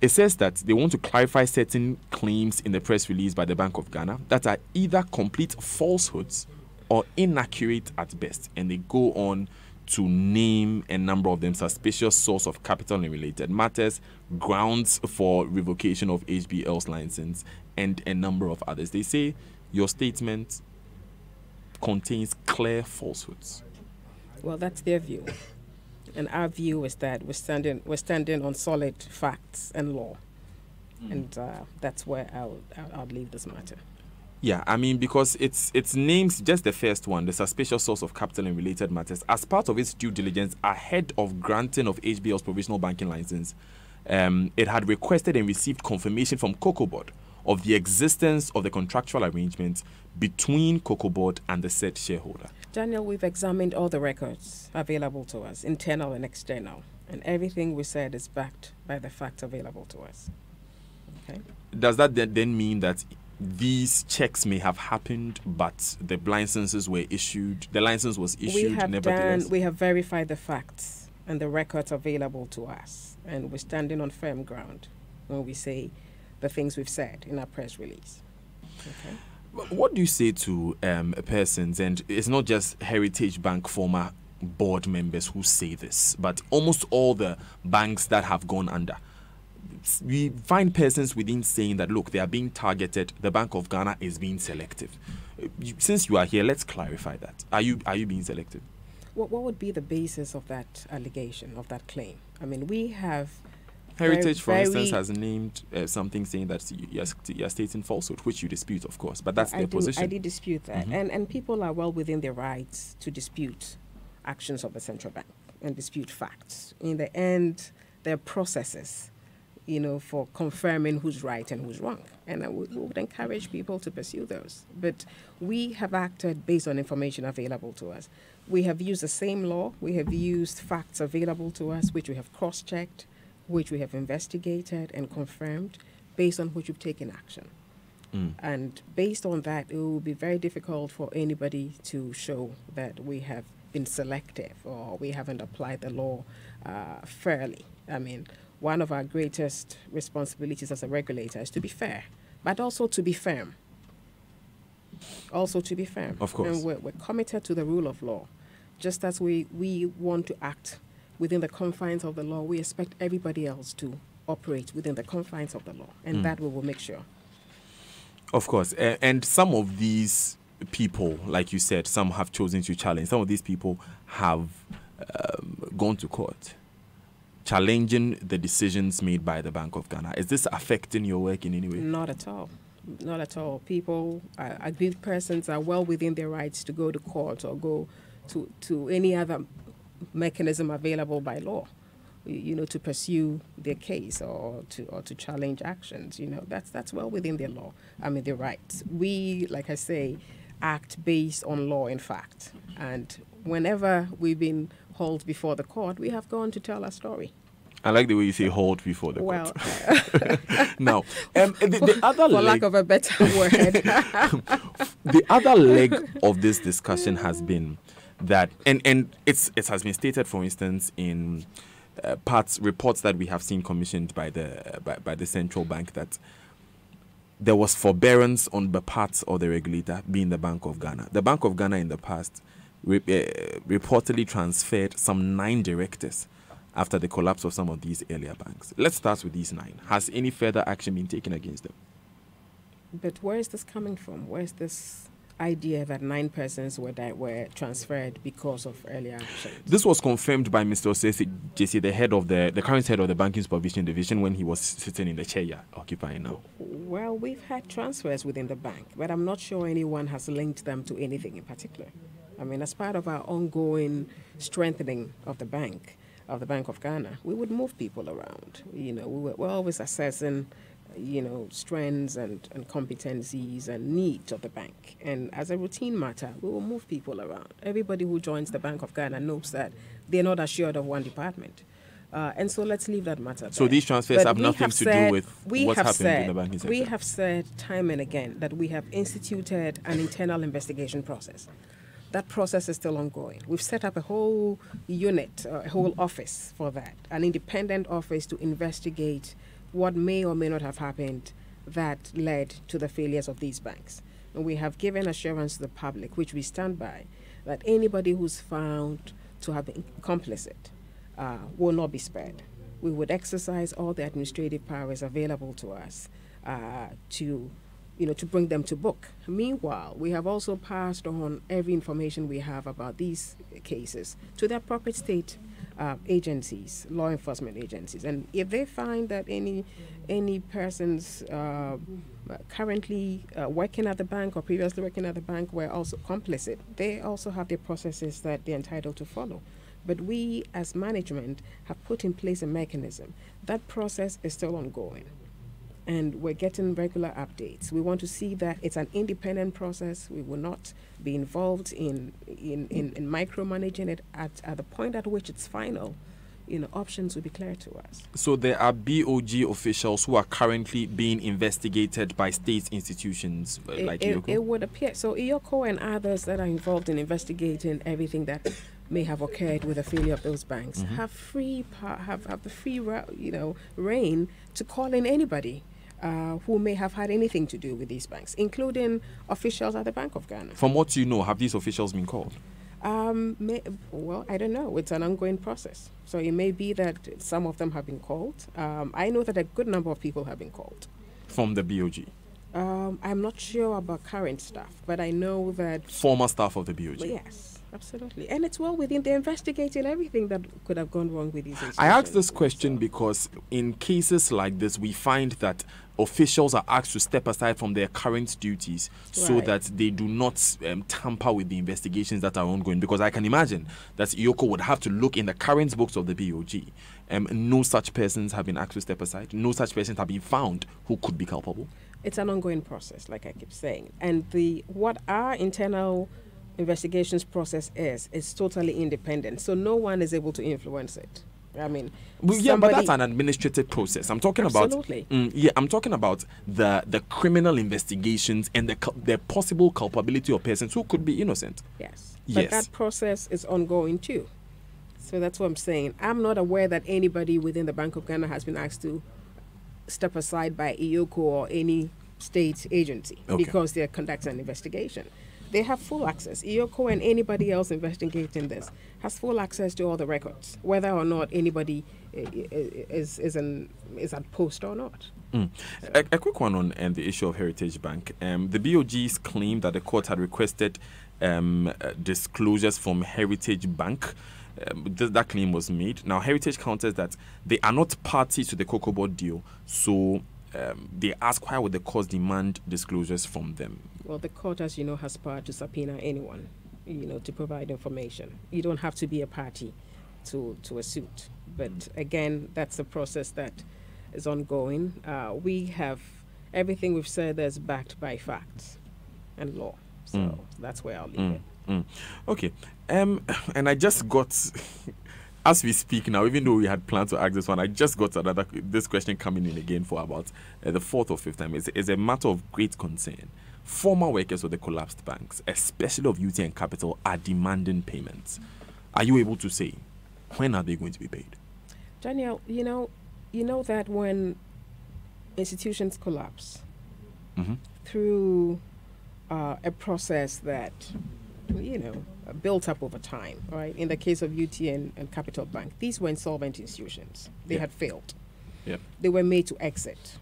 it says that they want to clarify certain claims in the press release by the Bank of Ghana that are either complete falsehoods or inaccurate at best, and they go on to name a number of them suspicious source of capital and related matters, grounds for revocation of HBL's license, and a number of others. They say your statement contains clear falsehoods. Well, that's their view. And our view is that we're standing, we're standing on solid facts and law. And uh, that's where I'll, I'll leave this matter. Yeah, I mean because it's it's names just the first one, the suspicious source of capital and related matters, as part of its due diligence ahead of granting of HBL's provisional banking license. Um, it had requested and received confirmation from COCOBOD of the existence of the contractual arrangement between COCOBOD and the said shareholder. Daniel, we've examined all the records available to us, internal and external, and everything we said is backed by the facts available to us. Okay. Does that then mean that these checks may have happened, but the licenses were issued? The license was issued we have nevertheless. done, we have verified the facts and the records available to us, and we're standing on firm ground when we say the things we've said in our press release. Okay. What do you say to um, persons, and it's not just Heritage Bank former board members who say this, but almost all the banks that have gone under? We find persons within saying that, look, they are being targeted. The Bank of Ghana is being selective. Since you are here, let's clarify that. Are you are you being selective? What, what would be the basis of that allegation, of that claim? I mean, we have. Heritage, for instance, has named uh, something saying that you- you're, you're stating falsehood, which you dispute, of course, but that's I their do, position. I did dispute that. Mhm. And, and people are well within their rights to dispute actions of the central bank and dispute facts. In the end, there are processes, you know, for confirming who's right and who's wrong. And I would, would encourage people to pursue those. But we have acted based on information available to us. We have used the same law. We have used facts available to us, which we have cross-checked, which we have investigated and confirmed, based on which we've taken action. Mm. And based on that, it will be very difficult for anybody to show that we have been selective or we haven't applied the law uh, fairly. I mean, one of our greatest responsibilities as a regulator is to be fair, but also to be firm. Also to be firm. Of course. And we're, we're committed to the rule of law. Just as we, we want to act within the confines of the law, we expect everybody else to operate within the confines of the law. And Mm. that we will make sure. Of course, a- and some of these people, like you said, some have chosen to challenge. Some of these people have um, gone to court, challenging the decisions made by the Bank of Ghana. Is this affecting your work in any way? Not at all. Not at all. People, uh, aggrieved persons are well within their rights to go to court or go to, to any other mechanism available by law, you know, to pursue their case or to, or to challenge actions. You know, that's, that's well within their law. I mean, their rights. We, like I say, act based on law in fact. And whenever we've been hauled before the court, we have gone to tell our story. I like the way you say hold before the Well, court. now, um, the, the other for leg, lack of a better word. the other leg of this discussion has been that, and and it's it has been stated, for instance, in uh, parts reports that we have seen commissioned by the by, by the central bank that there was forbearance on the parts of the regulator, being the Bank of Ghana. The Bank of Ghana in the past re- uh, reportedly transferred some nine directors after the collapse of some of these earlier banks. Let's start with these nine. Has any further action been taken against them? But where is this coming from? Where is this idea that nine persons were were transferred because of earlier action? This was confirmed by Mr. Osese JC, the head of the the current head of the banking supervision division, when he was sitting in the chair you're occupying now. Well, we've had transfers within the bank, but I'm not sure anyone has linked them to anything in particular. I mean, as part of our ongoing strengthening of the bank, of the Bank of Ghana, we would move people around. You know, we were, we're always assessing, you know, strengths and, and competencies and needs of the bank. And as a routine matter, we will move people around. Everybody who joins the Bank of Ghana knows that they're not assured of one department. Uh, and so let's leave that matter. So there. these transfers have we nothing to do with we what's have happened in the banking We sector. have said time and again that we have instituted an internal investigation process. That process is still ongoing. We've set up a whole unit, uh, a whole office for that, an independent office to investigate what may or may not have happened that led to the failures of these banks. And we have given assurance to the public, which we stand by, that anybody who's found to have been complicit uh, will not be spared. We would exercise all the administrative powers available to us uh, to, you know, to bring them to book. Meanwhile, we have also passed on every information we have about these cases to the appropriate state uh, agencies, law enforcement agencies, and if they find that any any persons uh, currently uh, working at the bank or previously working at the bank were also complicit, they also have the processes that they're entitled to follow. But we, as management, have put in place a mechanism. That process is still ongoing and we're getting regular updates. We want to see that it's an independent process. We will not be involved in in, in, in micromanaging it at, at the point at which it's final. You know, options will be clear to us. So there are BOG officials who are currently being investigated by state institutions uh, It, like it, EOCO? it would appear. So EOCO and others that are involved in investigating everything that may have occurred with the failure of those banks Mhm. have free have have the free you know reign to call in anybody. Uh, who may have had anything to do with these banks, including officials at the Bank of Ghana. From what you know, have these officials been called? Um, may, well, I don't know. It's an ongoing process. So it may be that some of them have been called. Um, I know that a good number of people have been called. From the BOG? Um, I'm not sure about current staff, but I know that. Former staff of the BOG? Yes, absolutely. And it's well within, they're investigating everything that could have gone wrong with these I institutions. ask this question because in cases like this, we find that officials are asked to step aside from their current duties so that they do not um, tamper with the investigations that are ongoing. Because I can imagine that EOCO would have to look in the current books of the BOG. Um, no such persons have been asked to step aside. No such persons have been found who could be culpable. it's an ongoing process, like I keep saying. And the what our internal investigations process is is totally independent. So no one is able to influence it. I mean, Well, yeah, but that's an administrative process. I'm talking Absolutely. about. Mm, yeah, I'm talking about the the criminal investigations and the the possible culpability of persons who could be innocent. Yes. But Yes. that process is ongoing too. So that's what I'm saying. I'm not aware that anybody within the Bank of Ghana has been asked to step aside by EOCO or any state agency Okay. because they're conducting an investigation. They have full access. EOCO and anybody else investigating this has full access to all the records, whether or not anybody i- i- is is an, is at post or not. Mm. A, a quick one on um, the issue of Heritage Bank. Um, the BOG's claim that the court had requested um, uh, disclosures from Heritage Bank. Um, th- that claim was made. Now, Heritage counters that they are not parties to the Cocoa Board deal, so um, they ask why would the court demand disclosures from them? Well, the court, as you know, has power to subpoena anyone, you know, to provide information. You don't have to be a party to, to a suit. But again, that's a process that is ongoing. Uh, we have everything we've said is backed by facts and law. So Mm. that's where I'll leave Mm, it. mm. Okay. Um, and I just got, as we speak now, even though we had planned to ask this one, I just got another this question coming in again for about uh, the fourth or fifth time. It's, it's a matter of great concern. Former workers of the collapsed banks, especially of UTN Capital, are demanding payments. Are you able to say when are they going to be paid? Daniel, you know, you know that when institutions collapse Mhm. through uh, a process that, you know, built up over time, right? In the case of UTN and Capital Bank, these were insolvent institutions. They Yeah. had failed. Yep. They were made to exit.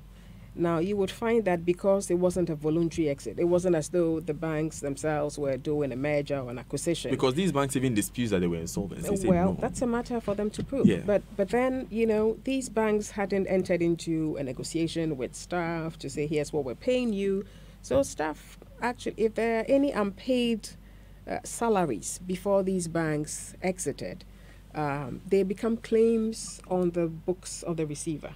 Now, you would find that because it wasn't a voluntary exit, it wasn't as though the banks themselves were doing a merger or an acquisition. Because these banks even dispute that they were insolvent. They Well, no. that's a matter for them to prove. Yeah. But but then you know these banks hadn't entered into a negotiation with staff to say here's what we're paying you. So staff actually, if there are any unpaid uh, salaries before these banks exited, um, they become claims on the books of the receiver,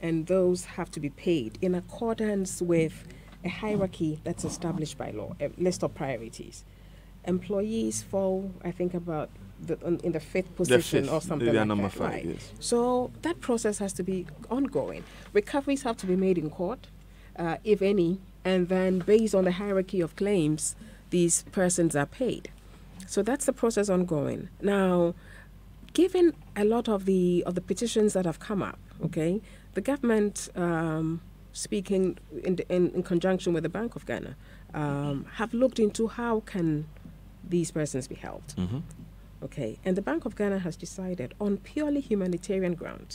and those have to be paid in accordance with a hierarchy that's established by law, a list of priorities employees fall, I think, about the, on, in the fifth position fifth. or something like number that. five, right? yes. So that process has to be ongoing. Recoveries have to be made in court, uh, if any, and then based on the hierarchy of claims, these persons are paid. So that's the process ongoing. Now, given a lot of the of the petitions that have come up, okay, the government, um, speaking in, the, in in conjunction with the Bank of Ghana, um, have looked into how can these persons be helped. Mhm. Okay, and the Bank of Ghana has decided on purely humanitarian grounds,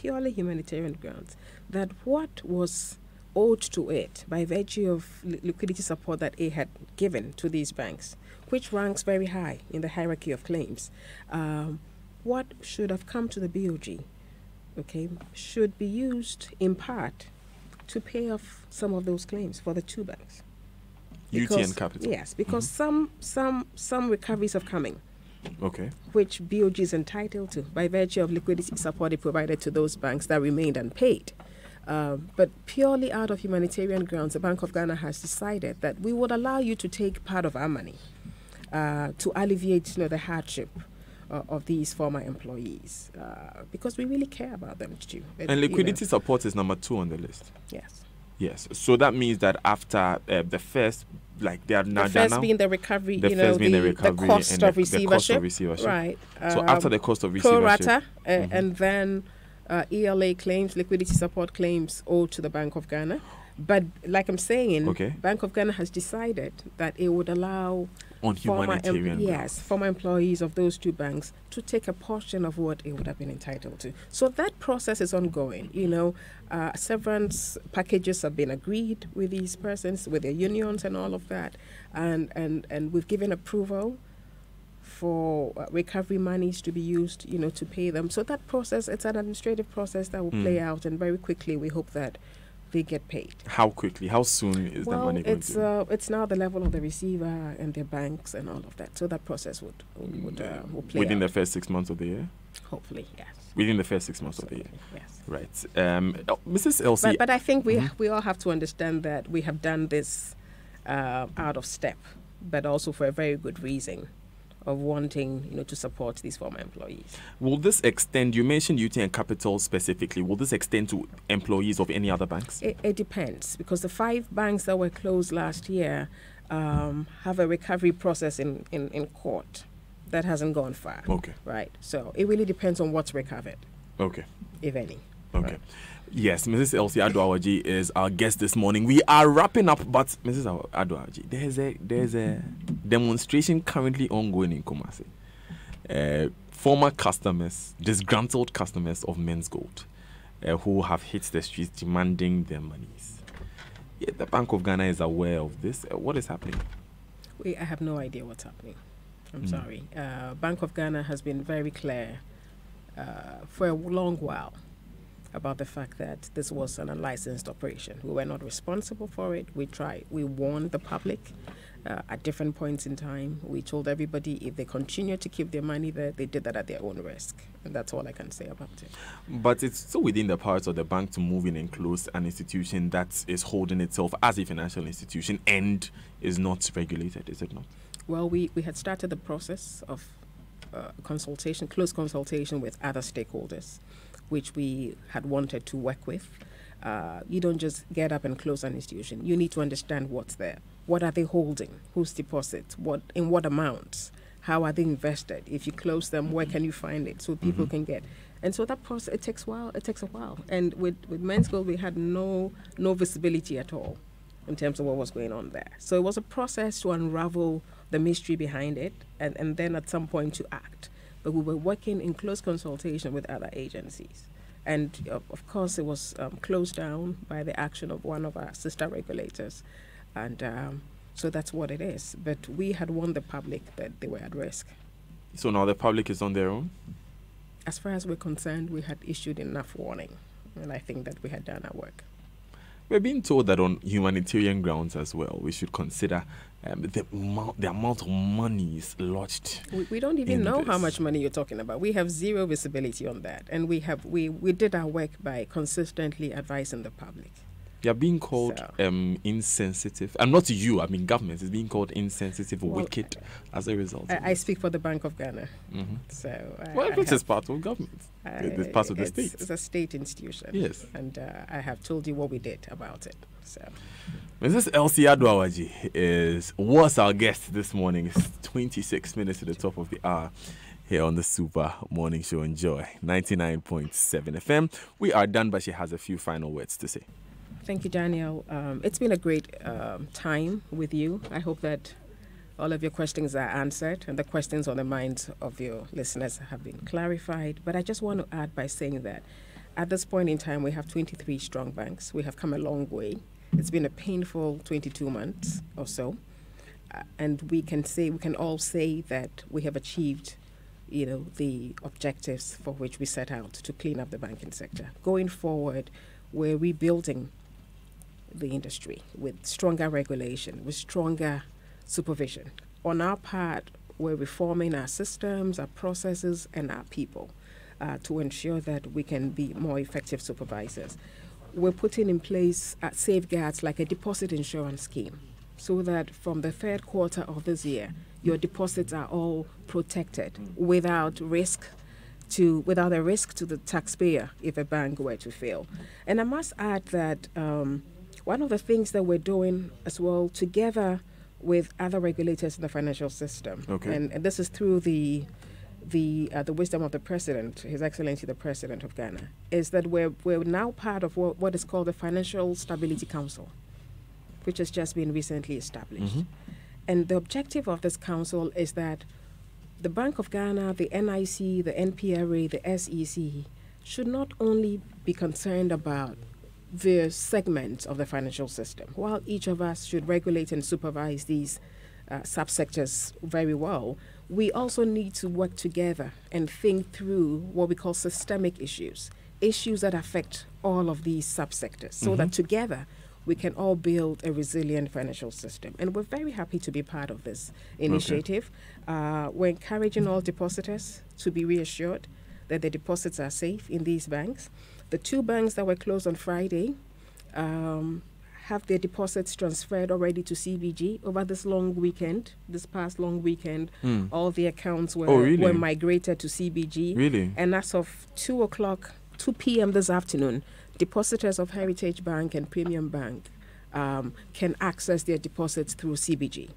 purely humanitarian grounds, that what was owed to it by virtue of liquidity support that it had given to these banks, which ranks very high in the hierarchy of claims, um, what should have come to the BOG, okay, should be used in part to pay off some of those claims for the two banks. UTN Capital. Yes, because some some some recoveries are coming Okay. which BOG is entitled to by virtue of liquidity support it provided to those banks that remained unpaid. Um, but purely out of humanitarian grounds, the Bank of Ghana has decided that we would allow you to take part of our money uh, to alleviate you know, the hardship uh, of these former employees uh, because we really care about them too. But, And you know, liquidity support is number two on the list. yes. Yes. So that means that after uh, the first, like they are now the first now- being the recovery, the you know, the the, recovery cost and of the- the receivership. cost of receivership. Right. So um, after the cost of receivership, rata, uh, Mhm. and then uh, ELA claims, liquidity support claims owed to the Bank of Ghana. But like I'm saying, Okay. Bank of Ghana has decided that it would allow On humanitarian yes, former employees of those two banks to take a portion of what it would have been entitled to. So that process is ongoing. You know, uh, severance packages have been agreed with these persons, with their unions, and all of that, and and and we've given approval for uh, recovery monies to be used, you know, to pay them. So that process, it's an administrative process that will play Mm. out, and very quickly we hope that they get paid. how quickly, how soon is the money going it's to? uh, it's now the level of the receiver and their banks and all of that. So that process would would, would, uh, will play within out. the first six months of the year. hopefully, yes. Within the first six months of the year. Yes. Right. Um, oh, Mrs. Elsie. But, but I think we Mhm. we all have to understand that we have done this uh, out of step, but also for a very good reason of wanting you know to support these former employees. Will this extend? You mentioned UTN Capital specifically. Will this extend to employees of any other banks? It, it depends because the five banks that were closed last year um, have a recovery process in, in, in court that hasn't gone far. Okay. Right. So it really depends on what's recovered, Okay. if any. Okay. Yes, Mrs. Elsie Addo Awadzi is our guest this morning. We are wrapping up, but Mrs. Aw- Addo Awadzi, there's a there's a demonstration currently ongoing in Kumasi. Uh, former customers, disgruntled customers of Menzgold, uh, who have hit the streets demanding their monies. Yeah, the Bank of Ghana is aware of this. Uh, what is happening? We, I have no idea what's happening. I'm Mm. sorry. Uh, Bank of Ghana has been very clear uh, for a long while about the fact that this was an unlicensed operation. We were not responsible for it. We tried. We warned the public uh, at different points in time. We told everybody if they continue to keep their money there, they did that at their own risk, and that's all I can say about it. But it's still within the powers of the bank to move in and close an institution that is holding itself as a financial institution and is not regulated, is it not? Well, we, we had started the process of uh, consultation, close consultation with other stakeholders, which we had wanted to work with. Uh, you don't just get up and close an institution. You need to understand what's there. What are they holding? Whose deposits? What in what amounts? How are they invested? If you close them, where can you find it so people Mhm. can get? And so that process it takes a while. It takes a while. And with with Menzgold, we had no no visibility at all in terms of what was going on there. So it was a process to unravel the mystery behind it and, and then at some point to act. But we were working in close consultation with other agencies. And of, of course, it was um, closed down by the action of one of our sister regulators. And um, so that's what it is. But we had warned the public that they were at risk. So now the public is on their own? As far as we're concerned, we had issued enough warning. And I think that we had done our work. We're being told that on humanitarian grounds as well, we should consider um, the, amount, the amount of monies lodged. We, we don't even know how much money you're talking about. We have zero visibility on that, and we have we, we did our work by consistently advising the public. You're being called um, insensitive. And not you, I mean government is being called insensitive, Well, wicked as a result. I, I speak for the Bank of Ghana, Mhm. so I, Well, it is part of government. I- It is part of the it's, state. It's a state institution. Yes. and uh, I have told you what we did about it. So Mrs. Elsie Addo Awadzi is was our guest this morning. It's 26 minutes to the top of the hour here on the Super Morning Show. Enjoy 99.7 FM. We are done, but she has a few final words to say. Thank you, Daniel. Um, it's been a great um, time with you. I hope that all of your questions are answered, and the questions on the minds of your listeners have been clarified. But I just want to add by saying that at this point in time, we have 23 strong banks. We have come a long way. It's been a painful 22 months or so. Uh, and we can say, we can all say that we have achieved you know, the objectives for which we set out to clean up the banking sector. Going forward, we're rebuilding the industry with stronger regulation, with stronger supervision. On our part, we're reforming our systems, our processes, and our people uh, to ensure that we can be more effective supervisors. We're putting in place uh, safeguards like a deposit insurance scheme so that from the third quarter of this year, your deposits are all protected without risk to without a risk to the taxpayer if a bank were to fail. And I must add that um, one of the things that we're doing as well together with other regulators in the financial system, Okay. and, and this is through the the uh, the wisdom of the president, His Excellency the President of Ghana, is that we're we're now part of what, what is called the Financial Stability Council, which has just been recently established. Mhm. And the objective of this council is that the Bank of Ghana, the NIC, the NPRA, the SEC should not only be concerned about the segments of the financial system, while each of us should regulate and supervise these uh, subsectors very well, we also need to work together and think through what we call systemic issues, issues that affect all of these subsectors, so that Mhm. together we can all build a resilient financial system. And we're very happy to be part of this initiative. Uh, we're encouraging all depositors to be reassured that their deposits are safe in these banks. The two banks that were closed on Friday um, have their deposits transferred already to CBG over this long weekend, this past long weekend. Hmm. All the accounts were, Oh, really? were migrated to CBG. Really? And as of 2 o'clock, 2 p.m. this afternoon, depositors of Heritage Bank and Premium Bank um, can access their deposits through CBG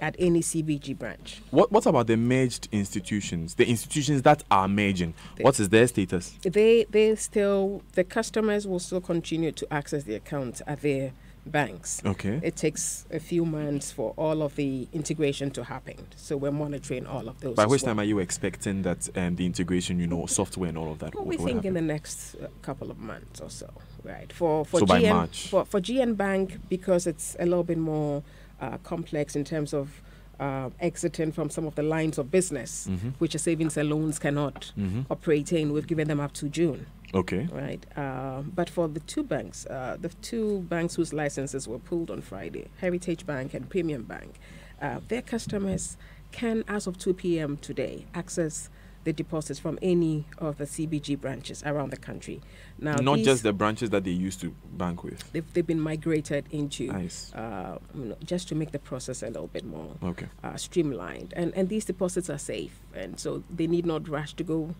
at any CBG branch. What What about the merged institutions? The institutions that are merging. What is their status? They, they still, the customers will still continue to access the accounts at their banks. Okay. It takes a few months for all of the integration to happen. So we're monitoring all of those. By which well. time are you expecting that um, the integration, you know, software and all of that? Well, we think happen? in the next uh, couple of months or so, right? For for So by GN March. for for GN Bank because it's a little bit more uh, complex in terms of uh, exiting from some of the lines of business Mhm. which a savings and loans cannot Mhm. operate in. We've given them up to June. Okay. Right. Uh, but for the two banks, uh, the two banks whose licenses were pulled on Friday, Heritage Bank and Premium Bank, uh, their customers can, as of 2 p.m. today, access the deposits from any of the CBG branches around the country. Now, Not just the branches that they used to bank with. They've, they've been migrated into Nice. uh, you know, just to make the process a little bit more Okay. uh, streamlined. And, and these deposits are safe, and so they need not rush to go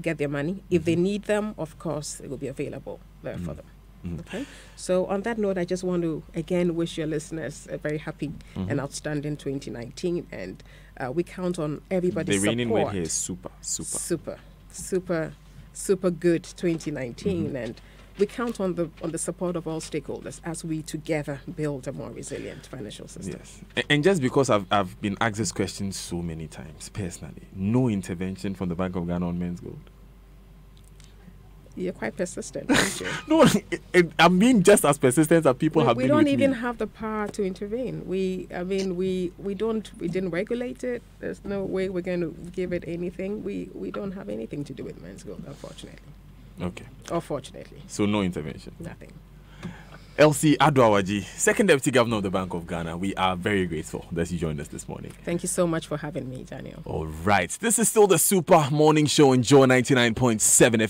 get their money. If they need them, of course, it will be available there for them. Mhm. Okay. So on that note, I just want to again wish your listeners a very happy Mhm. and outstanding 2019, and uh, we count on everybody's the reigning support word here is super, super. super, super, super good 2019, Mhm. and we count on the on the support of all stakeholders as we together build a more resilient financial system. Yes. A- And just because I've, I've been asked this question so many times personally, no intervention from the Bank of Ghana on Menzgold. You're quite persistent, aren't you? No, it, it, I mean just as persistent as people we, have we been don't with even me. have the power to intervene. We, I mean, we we don't we didn't regulate it. There's no way we're going to give it anything. We we don't have anything to do with Menzgold, unfortunately. Okay. Unfortunately. So no intervention. nothing. Elsie Addo Awadzi, second deputy governor of the Bank of Ghana. We are very grateful that you joined us this morning. Thank you so much for having me, Daniel. All right. This is still the Super Morning Show on Joy 99.7 FM.